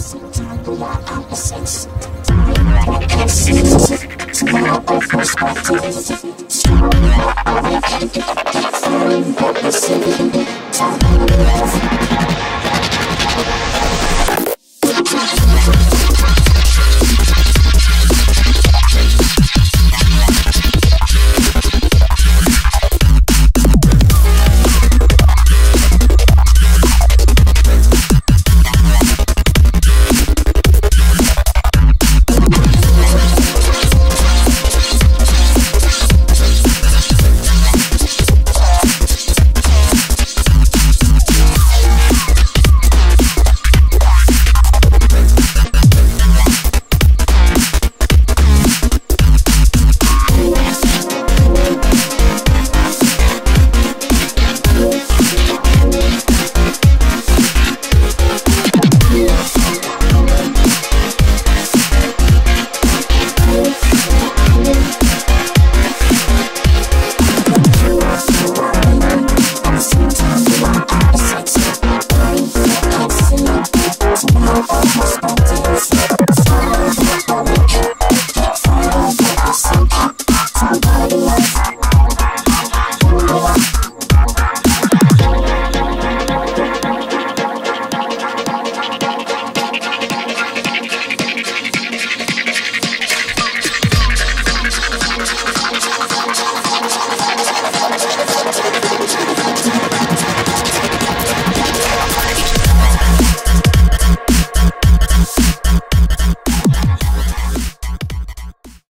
same time we are opposites. Tomorrow both perspectives. All we can do, find we see. Time Just want to be